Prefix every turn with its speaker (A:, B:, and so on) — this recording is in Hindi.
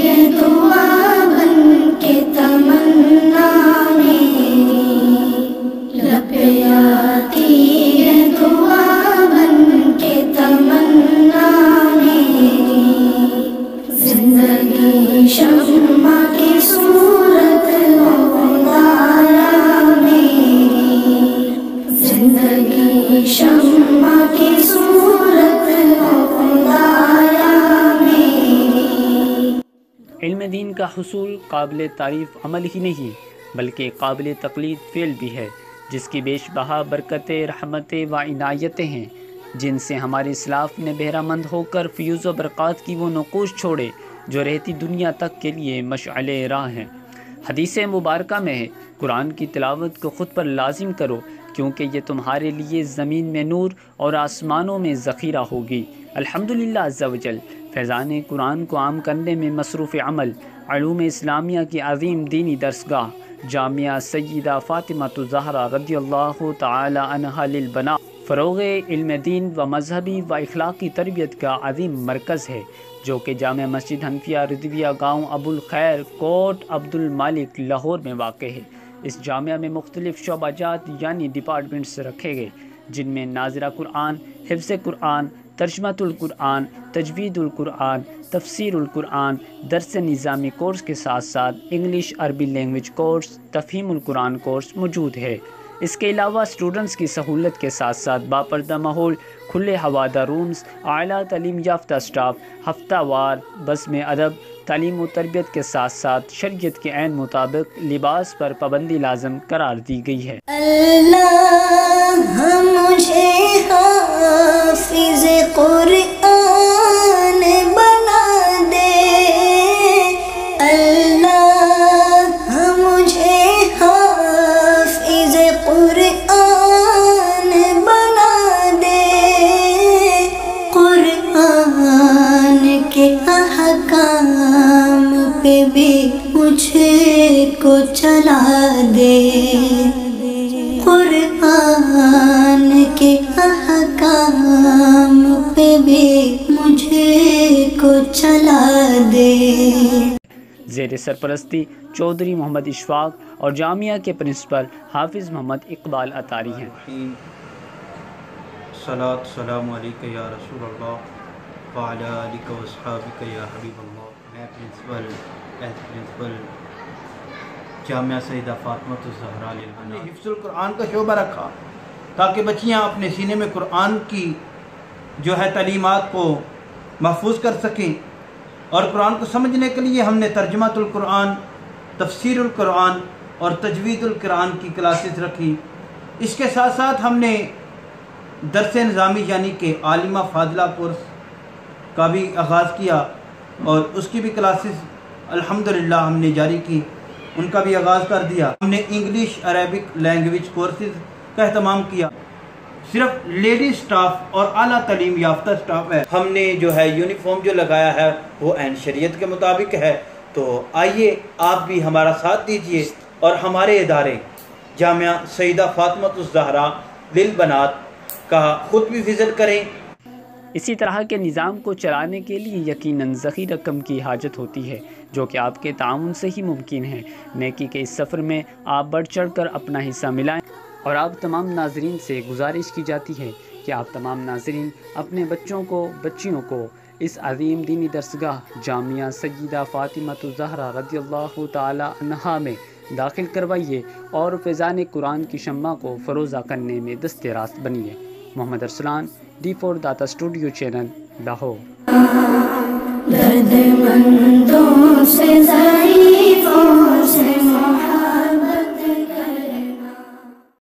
A: है दुआ बन के तमन्ना मेरी लप आती है बन के तमन्ना मेरी ज़िंदगी शम्मा की सूरत मेरी ज़िंदगी शम्मा की सूरत हो।
B: हसूल काबिल तारीफ़ अमल ही नहीं, बल्कि काबिल तकलीद फ़ेल भी है, जिसकी बेश बहा बरकतें, रहमतें व इनायतें हैं, जिनसे हमारे सलाफ ने बहरामंद होकर फ्यूज़ व बरक़ात की वो नकोश छोड़े, जो रहती दुनिया तक के लिए मशाल राह हैं। हदीस मुबारक में है कुरान की तिलावत को ख़ुद पर लाजिम करो, क्योंकि ये तुम्हारे लिए ज़मीन में नूर और आसमानों में ज़ख़ीरा होगी। अल्हम्दुलिल्लाह अज़्ज़वजल फैज़ान कुरान को आम करने में मसरूफ़ अमल आलूम इस्लामिया की अजीम दीनी दरसगाह, जामिया सैदा फ़ातिमा तो रदी अल्लाह तला फ़रोग़ इल्म दीन व मजहबी व अखलाक़ी तरबियत का अजीम मरकज़ है, जो कि जाम मस्जिद हनफिया रिदविया गाँव अबुल खैर कोट अब्दुल मालिक लाहौर में वाक़ है। इस जामिया में मुख्तलिफ़ शोबाजात यानी डिपार्टमेंट्स रखे गए, जिनमें नाजरा कुरान हिफ्स कुरान तर्जमतुल्कुरान तजवीदुल्कुरान तफसरकुरान दरस निज़ामी कोर्स के साथ साथ इंग्लिश, अरबी लैंग्वेज कोर्स तफहीमकुरान कोर्स मौजूद है। इसके अलावा स्टूडेंट्स की सहूलत के साथ साथ बापरदा माहौल, खुले हवादार रूम्स अली तलीम याफ्ता स्टाफ हफ्तावार, बस में अदब, तलीम व तरबियत के साथ साथ शरीयत के आन मुताबिक लिबास पर पाबंदी लाजम करार दी गई है।
C: पे भी मुझे को चला दे। कुरान के अहकाम पे भी मुझे को चला दे।
B: जेर सरपरस्ती चौधरी मोहम्मद इशफाक और जामिया के प्रिंसिपल हाफिज़ मोहम्मद इकबाल अतारी हैं।
D: सलात सलाम या रसूल अल्लाह या हबीब मैं principal as principal Jamia Saeeda Fatimat Zahra ने हिफ्ज़ुल का शोबा रखा, ताकि बच्चियाँ अपने सीने में कुरान की जो है तलीमत को महफूज कर सकें। और कुरान को समझने के लिए हमने तर्जमातुल्कुरान तफसीरुल्कुरान और तजवीदुल्कुरान की क्लासेस रखी। इसके साथ साथ हमने दरस निज़ामी यानी कि आलिमा फाजला कोर्स का भी आगाज़ किया। और उसकी भी क्लासेस अल्हम्दुलिल्लाह हमने जारी की। उनका भी आगाज़ कर दिया। हमने इंग्लिश अरबिक लैंग्वेज कोर्सेज का अहतमाम किया। सिर्फ़ लेडी स्टाफ और अला तलीम याफ्ता स्टाफ है। हमने जो है यूनिफॉर्म जो लगाया है, वो एन शरीयत के मुताबिक है। तो आइए आप भी हमारा साथ दीजिए और हमारे इदारे, जामिया सईदा फातमत जहरा दिल बनात का खुद भी विज़िट करें
B: इसी तरह के निज़ाम को चलाने के लिए यकीनन ज़ख़ी रकम की हाजत होती है, जो कि आपके ताउन से ही मुमकिन है। नेकी के इस सफ़र में आप बढ़ चढ़ कर अपना हिस्सा मिलाएँ और आप तमाम नाजरीन से गुजारिश की जाती है कि आप तमाम नाजरीन अपने बच्चों को, बच्चियों को इस अजीम दीनी दरसगाह जामिया सईदा फ़ातिमा ज़हरा रदी अल्लाह तहा में दाखिल करवाइए और फैज़ान कुरान की शम्मा को फ़रोज़ा करने में दस्त रास्त बनिए। Mohammad Arsalan D four Data studio channel Lahore